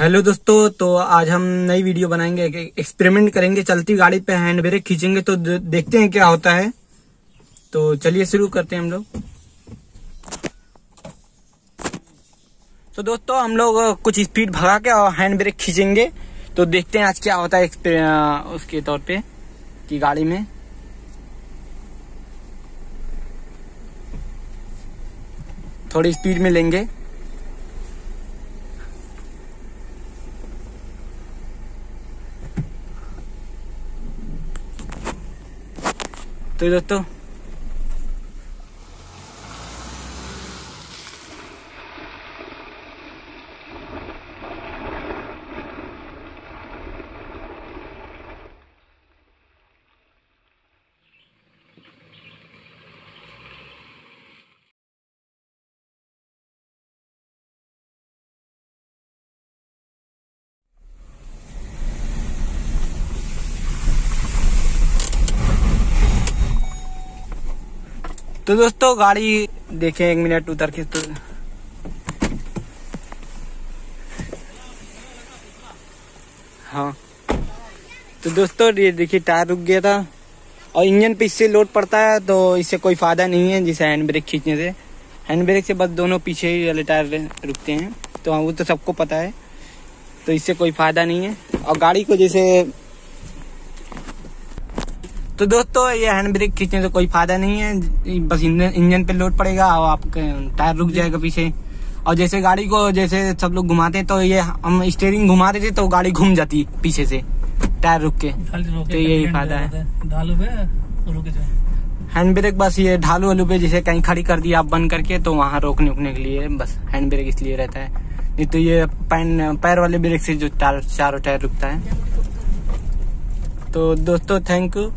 Hello दोस्तों तो आज हम नई वीडियो बनाएँगे एक्सपेरिमेंट करेंगे, चलती गाड़ी पे हैंड ब्रेक खींचेंगे तो देखते हैं क्या होता है। तो चलिए शुरू करते हैं हम लोग। तो दोस्तों, हम लोग कुछ स्पीड भगा के और हैंड ब्रेक खींचेंगे तो देखते हैं आज क्या होता है उसके तौर पे, कि गाड़ी में। थोड़ी स्पीड में लेंगे। तो दोस्तों तो दोस्तों, गाड़ी देखें एक मिनट, उतर के तो। हाँ। तो दोस्तों, ये देखिए, टायर रुक गया था। और इंजन पे इससे लोड पड़ता है तो इससे कोई फ़ायदा नहीं है, जिसे हैंड ब्रेक खींचने से। हैंड ब्रेक से बस दोनों पीछे ही वाले टायर रुकते हैं। तो हाँ वो तो सबको पता है। तो इससे कोई फ़ायदा नहीं है। और गाड़ी को जैसे तो दोस्तों ये हैंड ब्रेक खींचने से कोई फ़ायदा नहीं है। बस इंजन पे लोड पड़ेगा और आपके टायर रुक जाएगा पीछे। और जैसे गाड़ी को जैसे सब लोग घुमाते हैं तो ये हम स्टेयरिंग घुमाते थे तो गाड़ी घूम जाती पीछे से टायर रुक के। तो यही फ़ायदा है। हैंड ब्रेक बस ये ढालू वालू पे जैसे कहीं खड़ी कर दी आप बंद करके तो वहाँ रोकने उकने के लिए बस हैंड ब्रेक इसलिए रहता है। नहीं तो ये पैन पैर वाले ब्रेक से जो चारों टायर रुकता है। तो दोस्तों थैंक यू